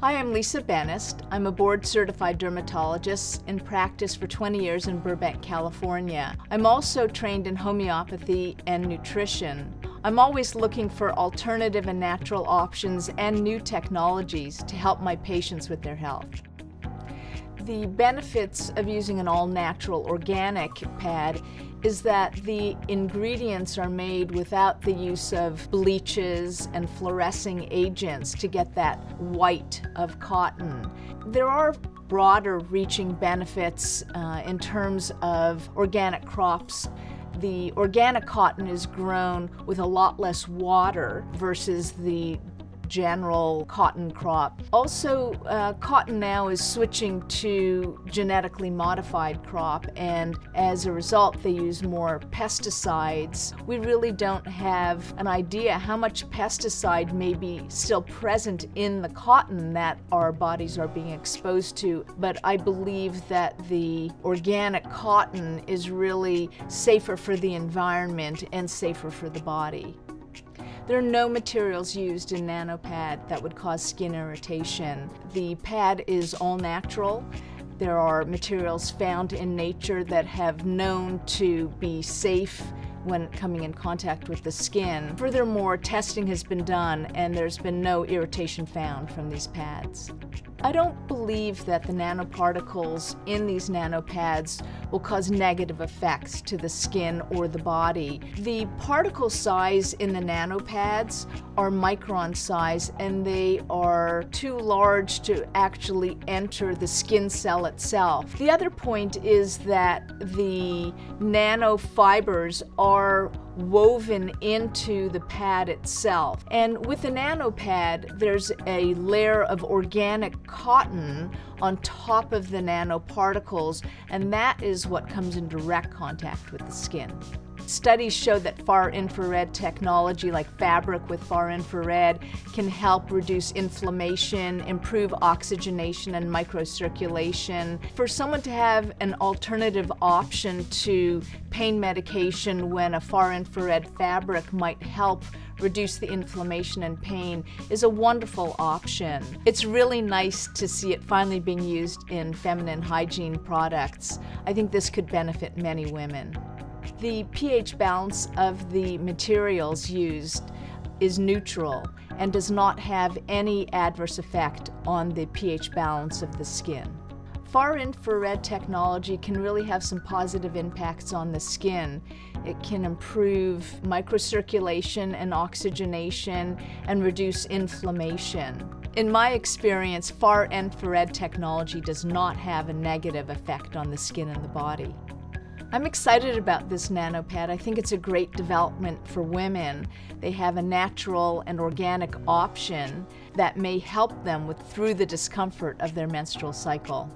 Hi, I'm Lisa Benest. I'm a board certified dermatologist in practice for 20 years in Burbank, California. I'm also trained in homeopathy and nutrition. I'm always looking for alternative and natural options and new technologies to help my patients with their health. The benefits of using an all-natural organic pad is that the ingredients are made without the use of bleaches and fluorescing agents to get that white of cotton. There are broader reaching benefits uh, in terms of organic crops the organic cotton is grown with a lot less water versus the general cotton crop. Also, uh, cotton now is switching to genetically modified crop, and as a result, they use more pesticides. We really don't have an idea how much pesticide may be still present in the cotton that our bodies are being exposed to, but I believe that the organic cotton is really safer for the environment and safer for the body. There are no materials used in NannoPad that would cause skin irritation. The pad is all natural. There are materials found in nature that have known to be safe when coming in contact with the skin. Furthermore, testing has been done and there's been no irritation found from these pads. I don't believe that the nanoparticles in these NannoPads will cause negative effects to the skin or the body. The particle size in the NannoPads are micron size and they are too large to actually enter the skin cell itself. The other point is that the nanofibers are woven into the pad itself. And with the NannoPad, there's a layer of organic cotton on top of the nanoparticles, and that is what comes in direct contact with the skin. Studies show that far infrared technology like fabric with far infrared can help reduce inflammation, improve oxygenation and microcirculation. For someone to have an alternative option to pain medication when a far infrared fabric might help reduce the inflammation and pain is a wonderful option. It's really nice to see it finally being used in feminine hygiene products. I think this could benefit many women. The pH balance of the materials used is neutral and does not have any adverse effect on the pH balance of the skin. Far infrared technology can really have some positive impacts on the skin. It can improve microcirculation and oxygenation and reduce inflammation. In my experience, far infrared technology does not have a negative effect on the skin and the body. I'm excited about this NannoPad. I think it's a great development for women. They have a natural and organic option that may help them with through the discomfort of their menstrual cycle.